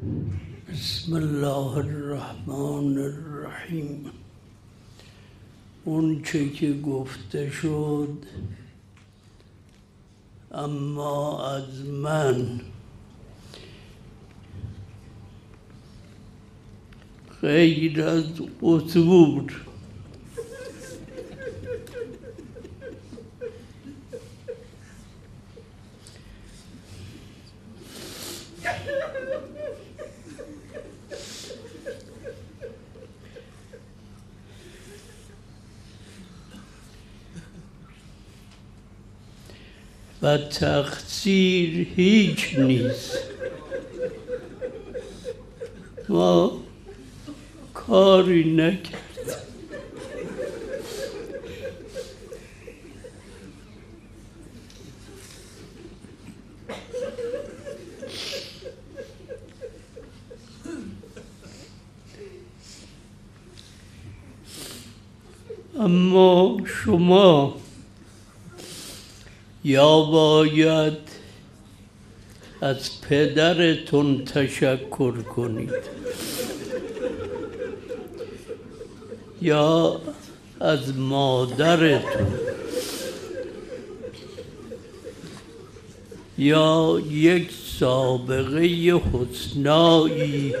بسم الله الرحمن الرحیم اون چه که گفته شد اما از من غیر از قصور و تقصیر هیچ نیست. ما کاری نکرد اما شما یا باید از پدرتون تشکر کنید. یا از مادرتون. یا یک سابقه حسنایی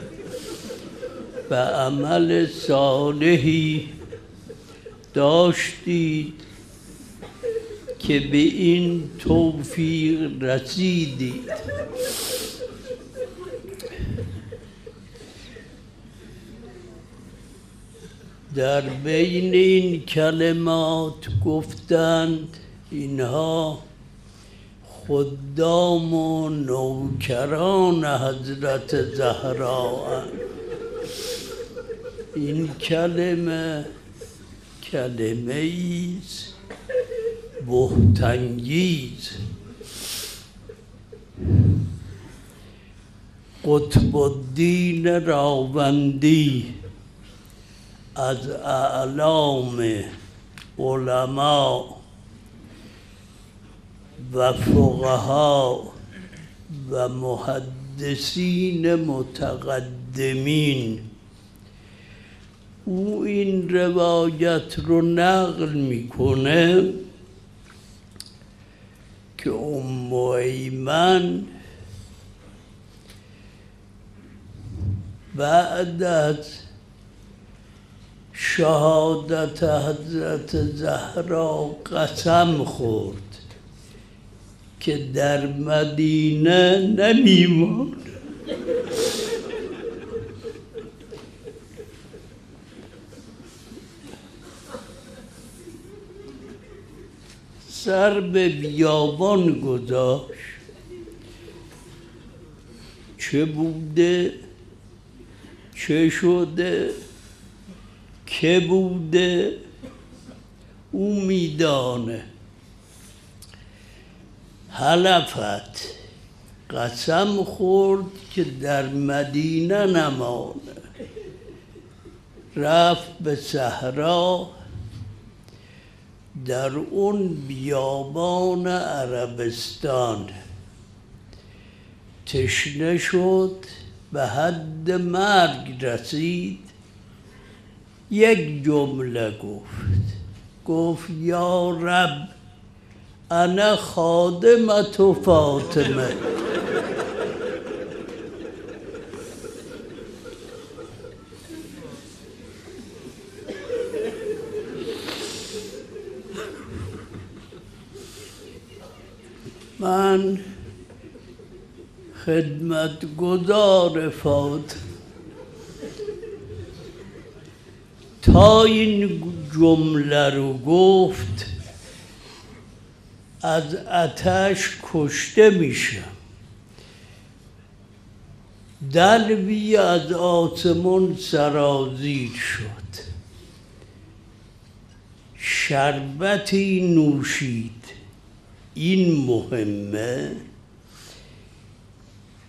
و عمل صالحی داشتید که به این توفیق رسیدید در بین این کلمات گفتند اینها خدام و نوکران حضرت زهرا این کلمه کلمه است. بهتنگیز. قطب الدین راوندی از اعلام علما و فقها و محدثین متقدمین. او این روایت رو نقل می‌کنه. که ام ایمن بعد از شهادت حضرت زهرا قسم خورد که در مدینه نمیمان سر به بیابان گذاشت. چه بوده؟ چه شده؟ که بوده؟ او میدانه. حلفت قسم خورد که در مدینه نمانه. رفت به صحرا در اون بیابان عربستان. تشنه شد به حد مرگ رسید. یک جمله گفت گفت یا رب انا خادمت و فاطمه. من خدمت گذار فات تا این جمله رو گفت از اتش کشته میشم. دلوی از آسمون سرازیر شد. شربتی نوشید. این مهمه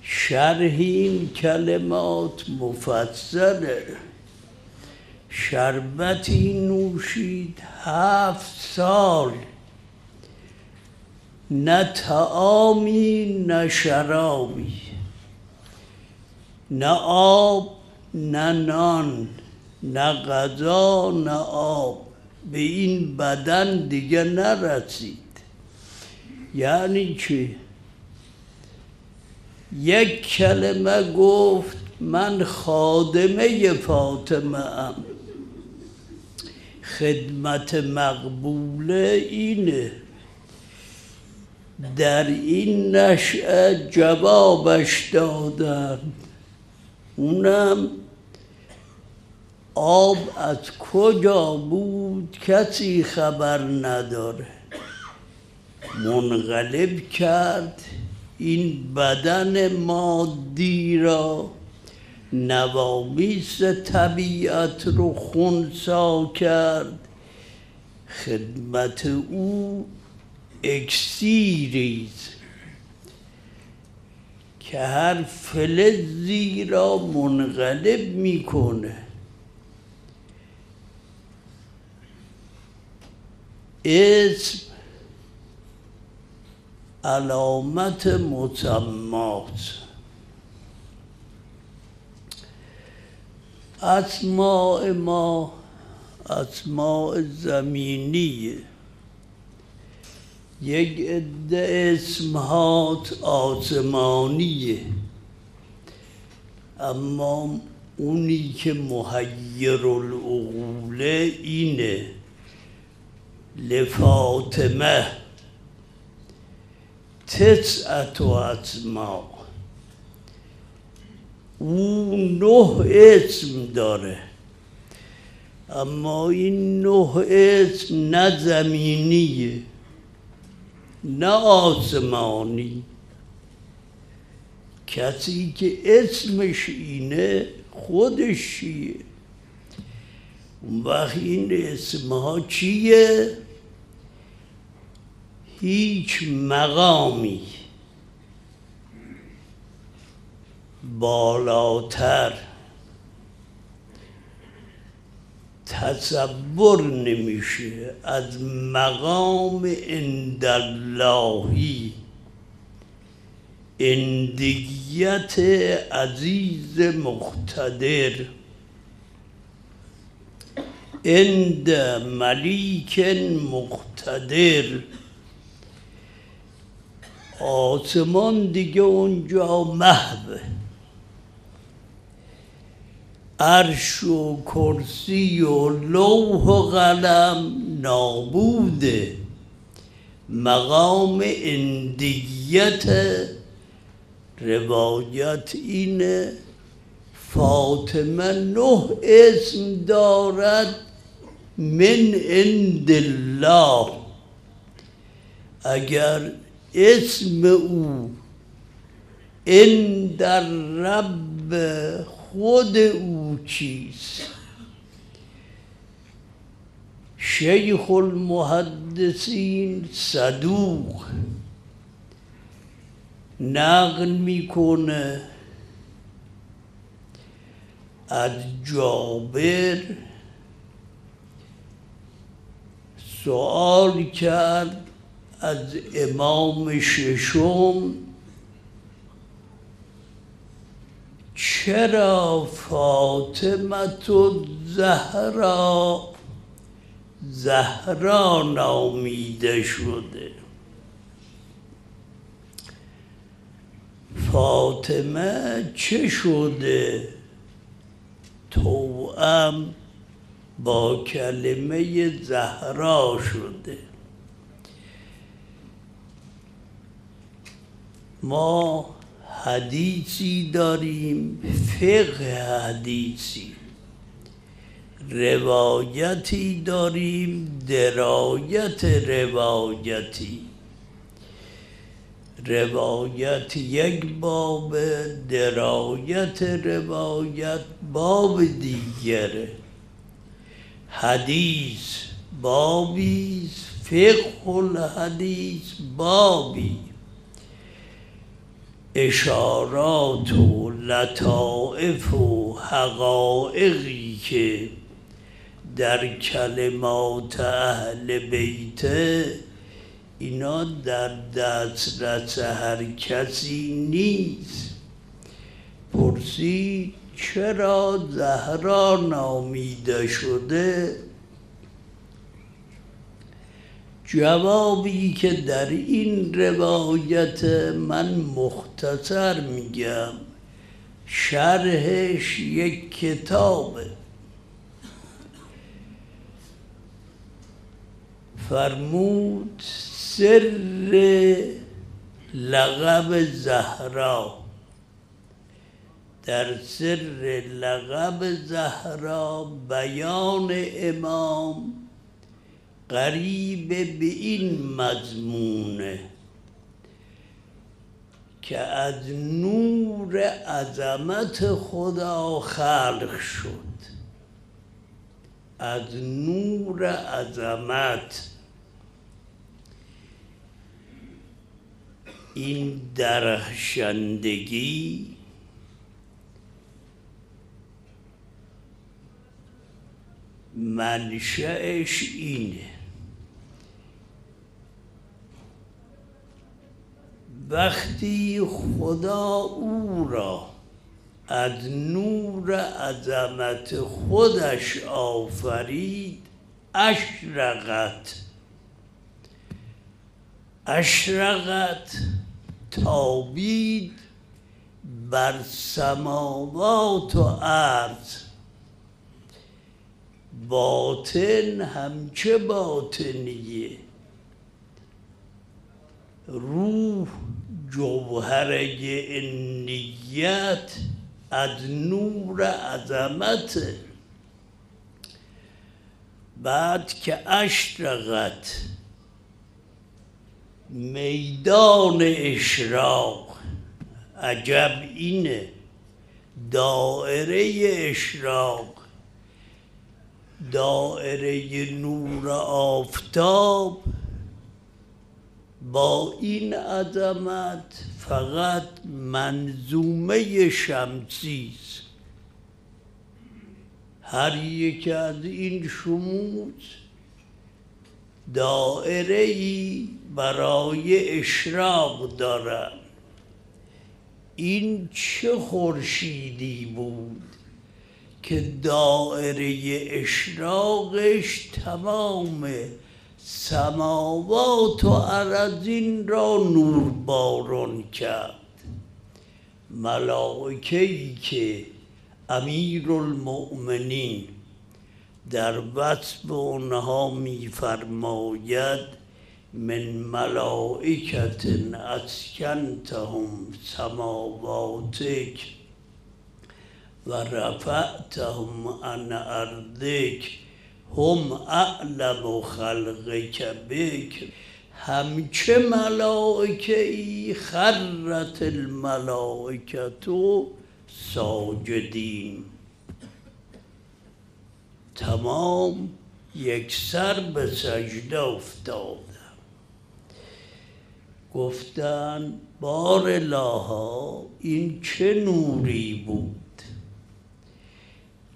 شرح این کلمات مفصله. شربتی نوشید هفت سال. نه تعامی نه شرابی. نه آب نه نان نه غذا نه آب. به این بدن دیگه نرسید. یعنی که یک کلمه گفت من خادمه فاطمه ام. خدمت مقبوله اینه. در این نشعه جوابش دادن. اونم آب از کجا بود؟ کسی خبر نداره. منقلب کرد این بدن مادی را. نوامیس طبیعت رو خونسا کرد. خدمت او اکسیریز. که هر فلزی را منقلب می‌کنه. اسم علامت مسمات اسماء ما اسماء زمینیه یک عده اسمهات آسمانیه اما اونی که محیر العقوله اینه. لفاطمه. تسعت اسما او نه اسم داره اما این نه اسم نه زمینیه نه آسمانی کسی که اسمش اینه خودش چیه اون وقت این اسمها چیه هیچ مقامی بالاتر تصور نمیشه از مقام انداللهی اندیت عزیز مقتدر اند ملیک مقتدر آسمان دیگه اونجا محوه عرش و کرسی و لوح و قلم نابوده مقام اندیت روایت اینه فاطمه نه اسم دارد من عند الله. اگر اسم او ان در رب خود او چیست؟ شیخ المحدثین صدوق نقل می‌کنه از جابر سوال کرد از امام ششم چرا فاطمت و زهرا زهرا نامیده شده؟ فاطمه چه شده؟ توام با کلمه زهرا شده. ما حدیثی داریم فقه حدیثی. روایتی داریم درایت روایتی. روایت یک باب درایت روایت باب دیگره حدیث بابی فقه الحدیث بابی. اشارات و لطائف و حقائقی که در کلمات اهل بیته اینا در دسترس هر کسی نیست. پرسید چرا زهرا نامیده شده؟ جوابی که در این روایت من مختصر میگم شرحش یک کتابه. فرمود سر لقب زهرا. در سر لقب زهرا بیان امام قریب به این مضمونه که از نور عظمت خدا خلق شد. از نور عظمت. این درخشندگی منشأش اینه. وقتی خدا او را از نور عظمت خودش آفرید اشرقت. اشرقت تابید بر سماوات و عرض باطن همچه باطنیه. روح جوهره نیت از نور عظمت. بعد که اشرقت میدان اشراق عجب اینه دائره اشراق دائره نور آفتاب با این عظمت فقط منظومه شمسی است هر یک از این شموز دائره ای برای اشراق دارد. این چه خورشیدی بود که دائره اشراقش تمام سماوات و عرضین را نور باران کرد. ملائکه ای که امیر المؤمنین در وصف اونها میفرماید من ملائکت اسکنتهم سماواتک و رفعتهم عن ارضک هم اعلم خلقک بک همچه ملائکه ای خرت الملائکتو ساجدین. تمام یک سر به سجده افتادم گفتن بار لاها این چه نوری بود؟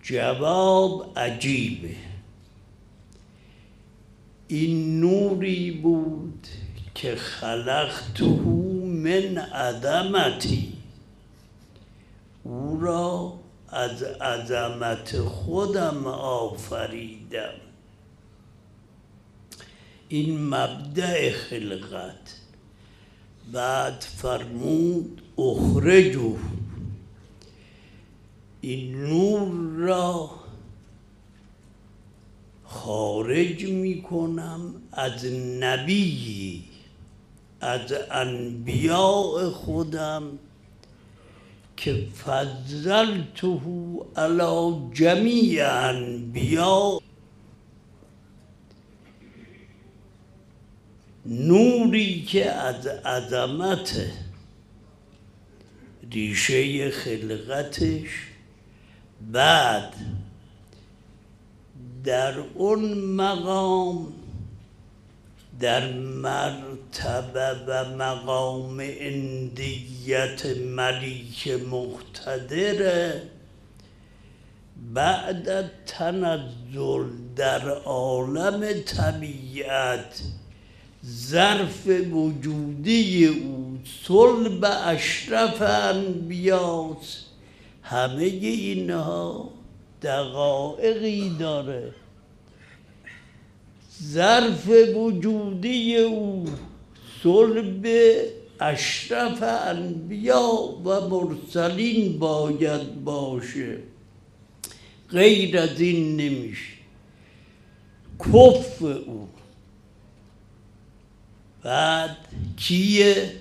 جواب عجیبه. این نوری بود که خلقته من عدمتی. او را از عظمت خودم آفریدم. این مبدع خلقت. بعد فرمود اخرجو این نور را خارج می کنم از نبی از انبیاء خودم که فضلته علی جمیع انبیاء. نوری که از عظمت ریشه خلقتش بعد در اون مقام در مرتبه و مقام اندیت ملیک مقتدر بعد تنزل در عالم طبیعت ظرف وجودی او صلب اشرف انبیاست همه اینها دقایقی داره. ظرف وجودی او صلب اشرف انبیا و مرسلین باید باشه. غیر از این نمیشه. کف او. بعد کیه؟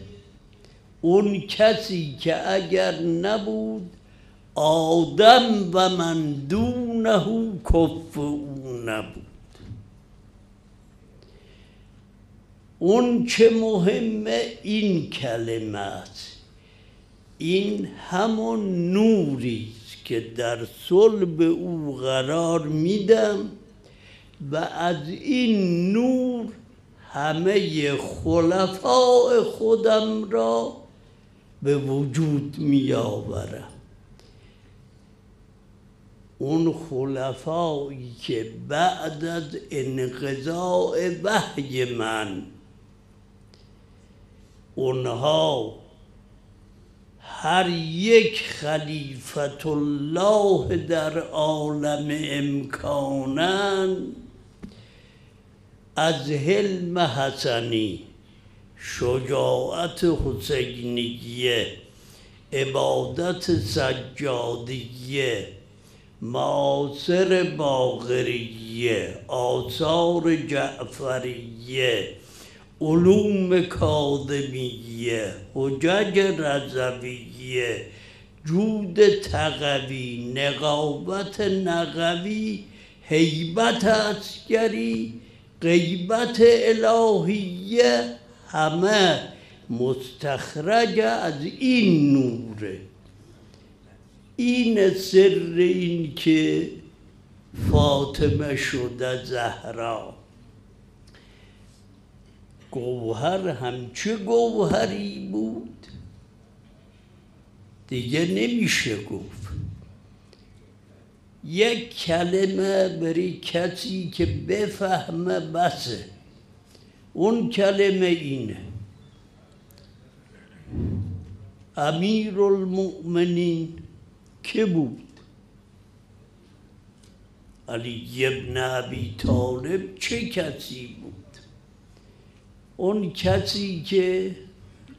اون کسی که اگر نبود آدم و من دونه کف او نبود اون چه مهمه این کلمه است این همون نوری که در صلب او قرار میدم و از این نور همه خلفاء خودم را به وجود می آورم اون خلفایی که بعد از انقضاء وحی من اونها هر یک خلیفت الله در عالم امکانن. از حلم حسنی شجاعت حسینیه عبادت سجادیه معاصر باغریه آثار جعفریه علوم کاظمیه حجج رضویه جود تقوی نقابت نقوی حیبت اسکری غیبت الهیه همه مستخرج از این نوره. این سر این که فاطمه شده زهرا. گوهر همچه گوهری بود. دیگه نمیشه گفت. یک کلمه بری کسی که بفهمه بسه اون کلمه اینه. امیر المؤمنین که بود؟ علی ابن ابی طالب چه کسی بود؟ اون کسی که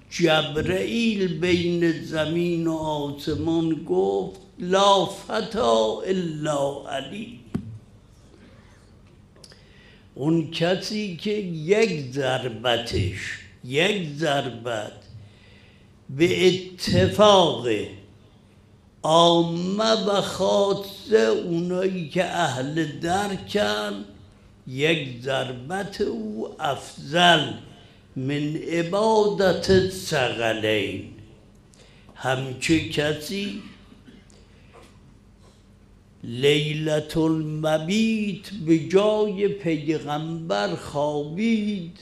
جبرئیل بین زمین و آسمان گفت لا فتا الا علی. اون کسی که یک ضربتش یک ضربت به اتفاق عامه و خاصه اونایی که اهل درکن یک ضربت او افضل من عبادت سقلین همچه کسی لیلت المبیت به جای پیغمبر خوابید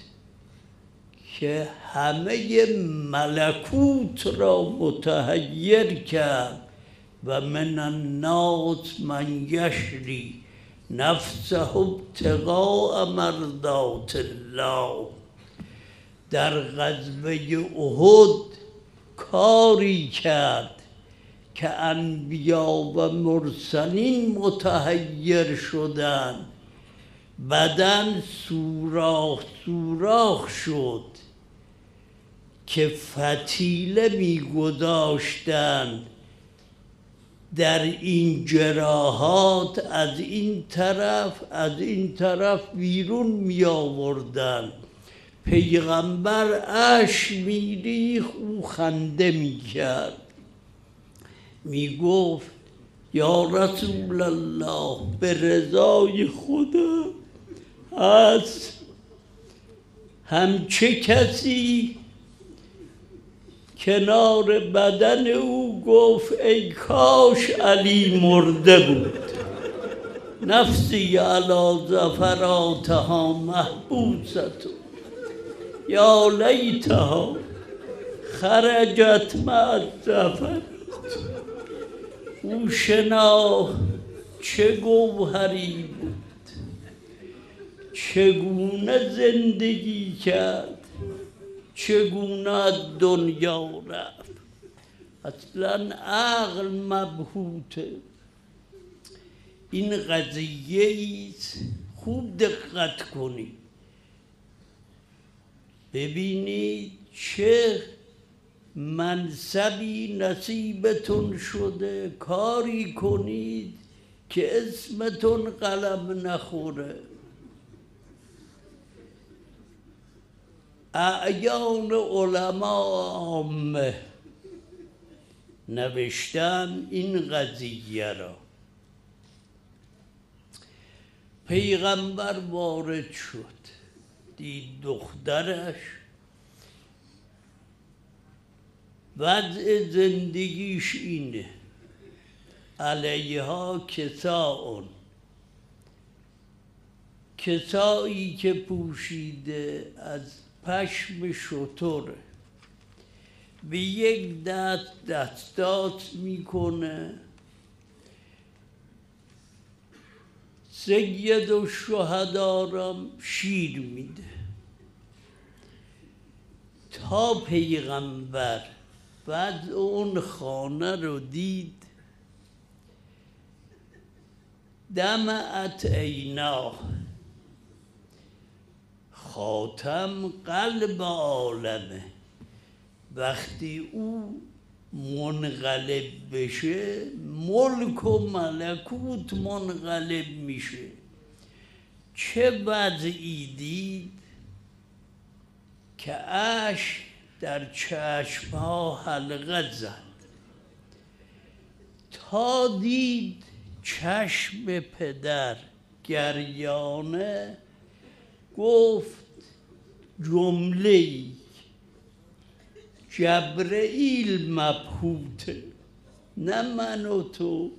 که همه ملکوت را متحیر کرد. و من الناس من یشری نفسه ابتغاء مرضات الله. در غزوه احد کاری کرد که انبیا و مرسلین متحیر شدن. بدن سوراخ سوراخ شد که فتیله میگذاشتند در این جراحات از این طرف از این طرف بیرون می آوردن پیغمبر اش میریخ او خنده می گفت یا رسول الله به رضای خدا از همچه کسی کنار بدن او گفت ای کاش علی مرده بود. نفسی علا زفراتها محبوست یا لیتها خرجت مع زفر او شنا چه گوهری بود چگونه زندگی کرد. چگونه دنیا رفت؟ اصلا عقل مبهوته. این قضیه خوب دقت کنید ببینید چه منصبی نصیبتون شده. کاری کنید که اسمتون قلم نخوره. اعیان علما عامه نوشتن این قضیه را. پیغمبر وارد شد. دید دخترش. وضع زندگیش اینه. علیها کساون کسایی که پوشیده از پشم شطوره به یک دست دستات می‌کنه. سید و شهدارم شیر میده. تا پیغمبر بعد اون خانه رو دید. دمعت عینا خاتم قلب عالمه. وقتی او منقلب بشه ملک و ملکوت منقلب میشه. چه وضعی دید که اش در چشم ها حلقه زد. تا دید چشم پدر گریانه گفت جمله جبرئیل مبهوته نه من و تو.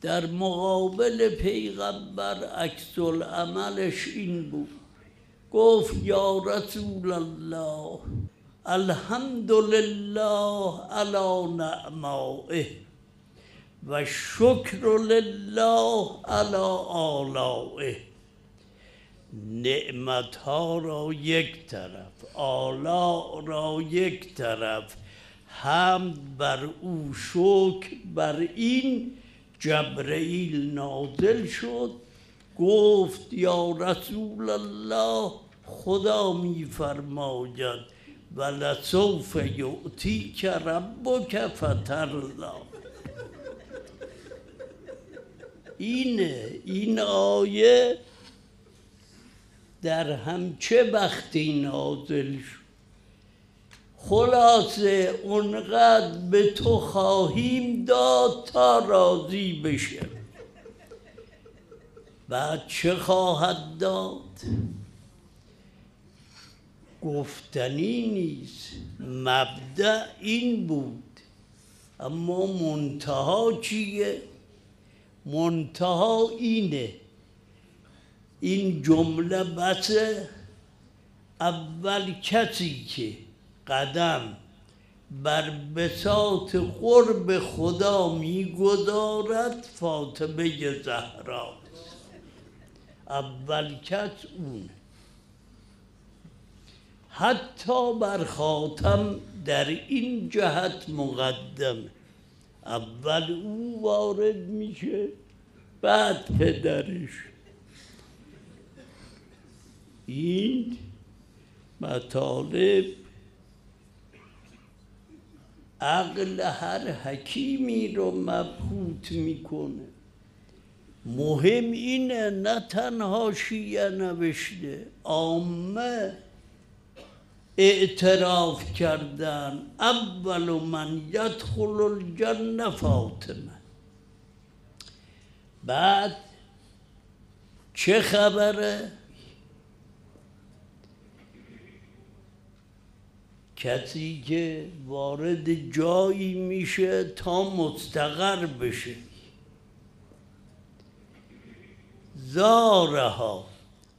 در مقابل پیغمبر عکس عملش این بود. گفت یا رسول الله الحمد لله علی نعمائه و شکر لله علی آلائه. نعمت ها را یک طرف آلا را یک طرف. حمد بر او شکر بر این جبرئیل نازل شد. گفت یا رسول الله خدا میفرماید و لسوف یعطی که ربک فترلا اینه این آیه در همچه وقتی نازل شد؟ خلاصه اونقدر به تو خواهیم داد تا راضی بشه بعد چه خواهد داد؟ گفتنی نیست مبدع این بود. اما منتها چیه؟ منتها اینه این جمله بس اول کسی که قدم بر بساط قرب خدا می‌گذارد فاطمه زهراست اول کس اون. حتی بر خاتم در این جهت مقدم. اول او وارد میشه بعد پدرش. این مطالب عقل هر حکیمی رو مبهوت می‌کنه. مهم اینه نه تنها شیعه نوشته عامه اعتراف کردن. اول من یدخل الجنه فاطمه بعد چه خبره؟ کسی که وارد جایی میشه تا مستقر بشه. زارها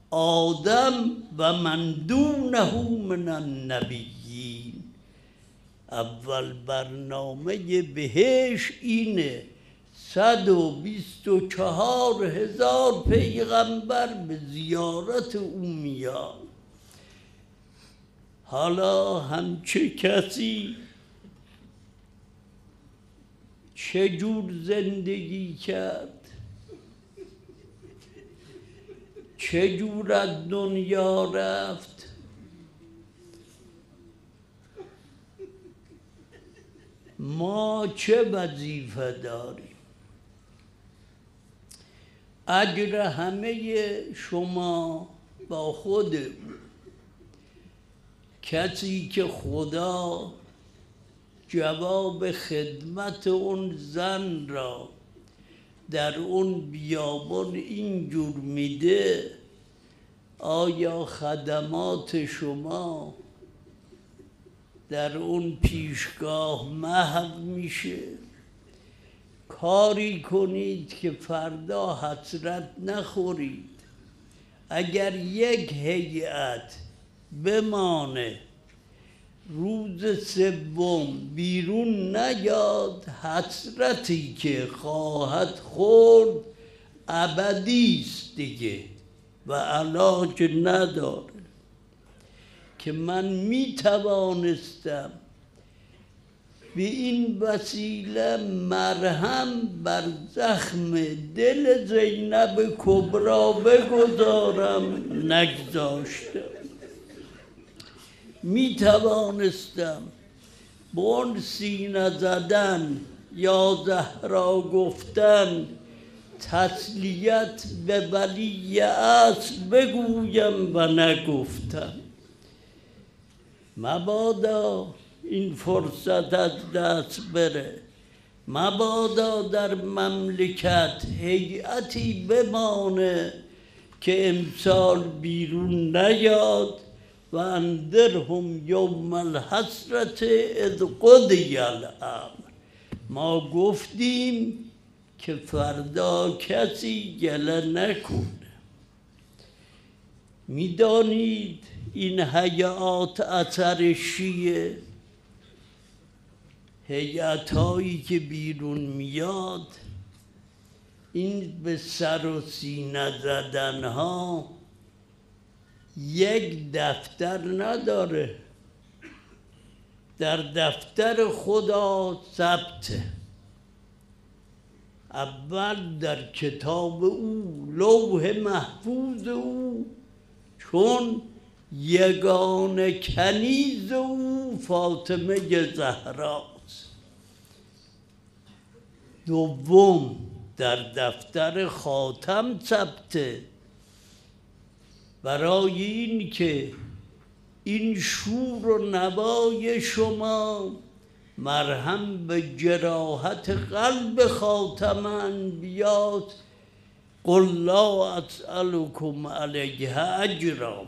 آدم و من دونه من النبیین. اول برنامه بهش اینه صد و بیست و چهار هزار پیغمبر به زیارت او میاد. حالا همچه کسی چجور زندگی کرد؟ چجور از دنیا رفت؟ ما چه وظیفه داریم؟ اجر همه شما با خود کسی که خدا جواب خدمت اون زن را در اون بیابان اینجور میده آیا خدمات شما در اون پیشگاه محو میشه؟ کاری کنید که فردا حسرت نخورید. اگر یک هیئت بمانه. روز سوم بیرون نیاد حسرتی که خواهد خورد. ابدی است دیگه و علاج نداره. که من می توانستم به این وسیله مرهم بر زخم دل زینب کبرا بگذارم نگذاشتم. می توانستم بون سینه زدن یا زهرا گفتن تسلیت به ولی اصل بگویم و نگفتم. مبادا این فرصت از دست بره. مبادا در مملکت هیئتی بمانه که امسال بیرون نیاد. و اندرهم یوم الحسرت اذ قضی الامر. ما گفتیم که فردا کسی گله نکنه. می‌دانید این حیات اثر شیه هیئت هایی که بیرون میاد این به سر و سینه زدن ها یک دفتر نداره. در دفتر خدا ثبته. اول در کتاب او لوح محفوظ او چون یگان کنیز او فاطمه زهراست دوم در دفتر خاتم ثبته. برای این که این شور و نوای شما مرهم به جراحت قلب خاتم بیاد. قل لا اسألكم علیه اجرا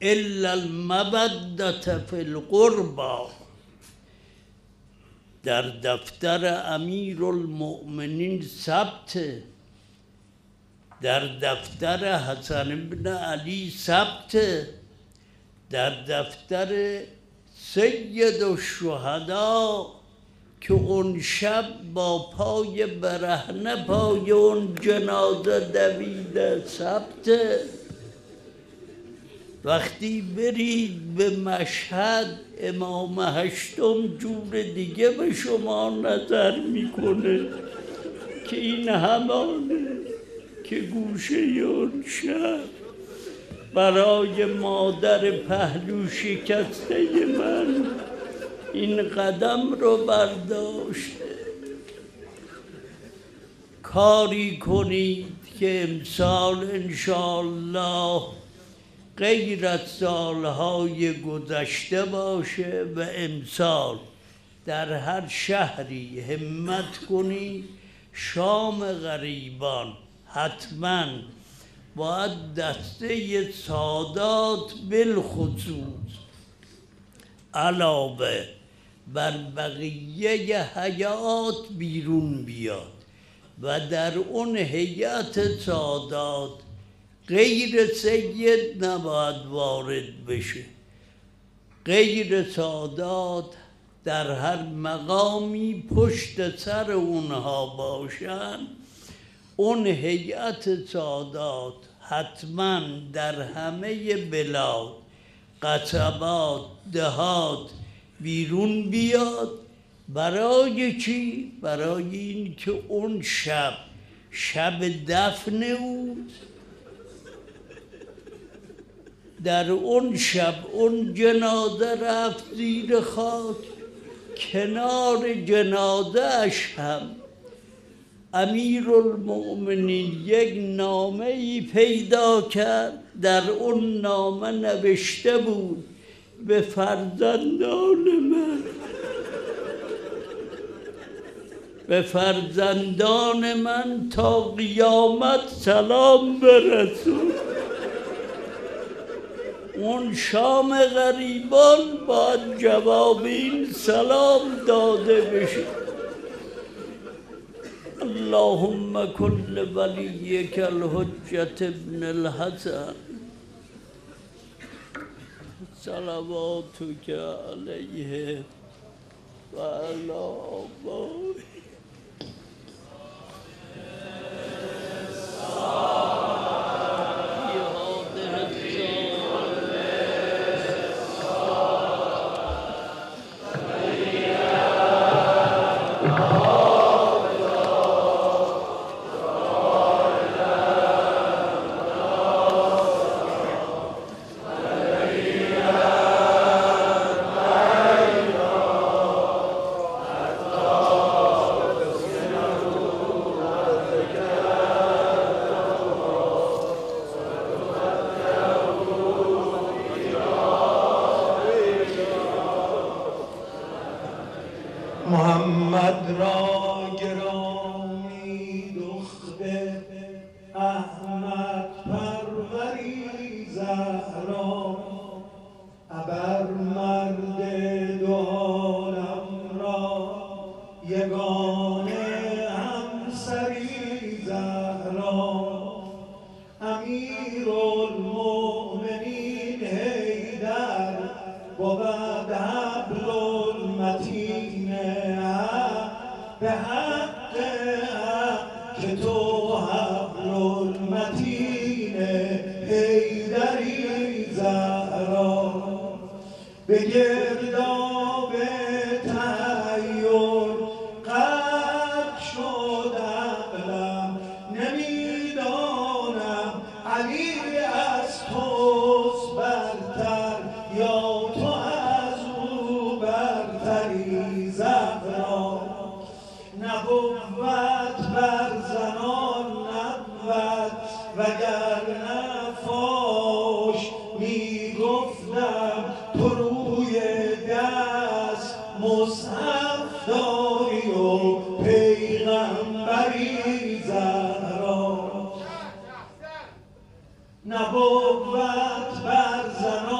الا المبدت فی القربا در دفتر امیر المؤمنین ثبته در دفتر حسن بن علی ثبت در دفتر سید الشهدا که اون شب با پای برهنه پای اون جنازه دویده ثبت. وقتی برید به مشهد امام هشتم جور دیگه به شما نظر می‌کنه که این همانه که گوشه اون شب برای مادر پهلو شکسته من این قدم رو برداشته. کاری کنید که امسال انشالله غیر از سالهای گذشته باشه و امسال در هر شهری همت کنید شام غریبان. حتما باید دسته سادات بالخصوص علاوه بر بقیه حیات بیرون بیاد و در اون هیئت سادات غیر سید نباید وارد بشه. غیر سادات در هر مقامی پشت سر اونها باشند اون هیئت سادات حتما در همه بلاد قصبات دهات بیرون بیاد. برای چی؟ برای این که اون شب شب دفن بود در اون شب اون جنازه رفت زیر خاک. کنار جنازه هم امیر المؤمنین یک نامه ای پیدا کرد. در اون نامه نوشته بود به فرزندان من. به فرزندان من تا قیامت سلام برسون. اون شام غریبان باید جواب این سلام داده بشه. اللهم كل وليك الحجة ابن الحسن. صلواتك عليه وعلى آبائه محمد را گران تو تنها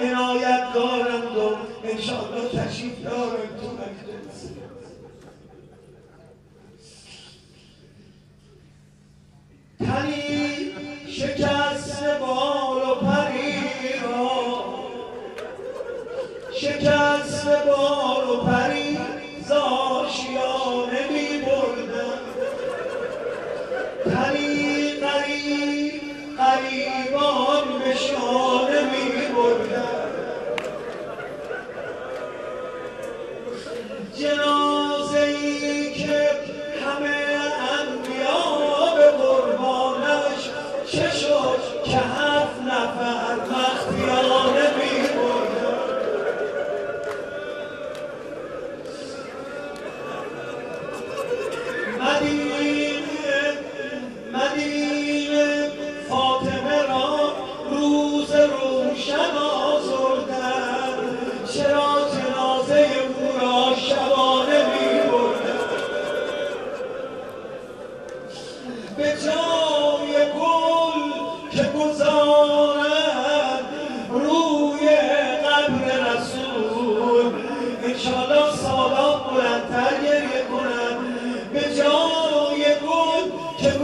عنایت دارند و انشاءالله تشریف دارند تو مکتب تنی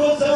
was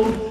old